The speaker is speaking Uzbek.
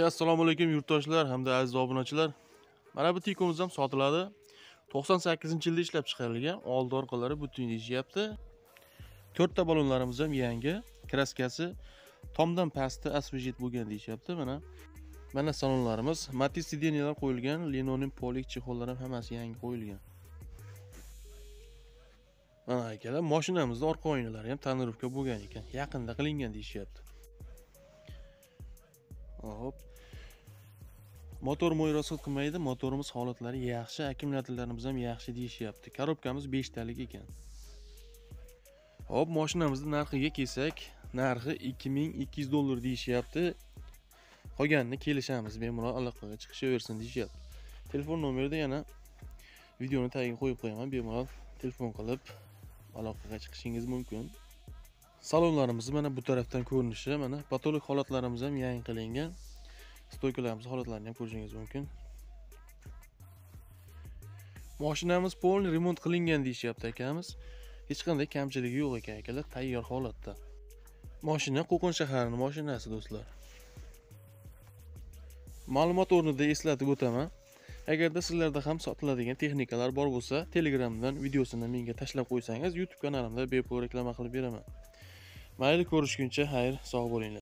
Assalomu alaykum yurtdoshlar hamda aziz obunachilar. Mana bu tikomiz ham sotiladi. 98-yilda ishlab chiqarilgan. Oldi orqalari butun deyishyapti. 4 ta balonlarimiz ham yangi. Kraskasi tomdan pastda освежит bo'lgan deyishyapti. Mana mana salonlarimiz, Matiz sideniyalar qo'yilgan, linonin polik chexollar ham hammasi yangi qo'yilgan. Mana akalar, mashinamizning orqa oynalari ham tonirovka bo'lgan ekan. Yaqinda qilingan deyishyapti. Hop. Motor mo'y rasxod qilmaydi. Motorimiz holatlari yaxshi, akkumulyatorlarimiz ham yaxshi deyishyapti. Korobkamiz 5 talik ekan. Hop, mashinamizni narxiga kelsak, narxi 2200 dollar deyishyapti. Qolganini kelishamiz, bemalol aloqaga chiqishaversin deyishyapti. Telefon nomerida yana videoni tagiga qo'yib qo'yaman, bemalol telefon qilib aloqaga chiqishingiz mumkin. Salonlarimiz mana bu tarafdan ko'rinishi, mana patolog holatlarimiz ham yangi qilingan. Stoykalarimiz holatlarini ham ko'rishingiz mumkin. Mashinamiz polni remont qilingan deyishyapti akamiz. Hech qanday kamchiligi yo'q ekan akalar, tayyor holatda. Mashina Qo'qon shaharining mashinasi do'stlar. Ma'lumot o'rnida eslatib o'taman. Agarda sizlarda ham sotiladigan texnikalar bor bo'lsa, Telegramdan videosini menga tashlab qo'ysangiz, YouTube kanalimda bepul reklama qilib beraman. Mayli ko'rishguncha, xayr, sog' bo'linglar.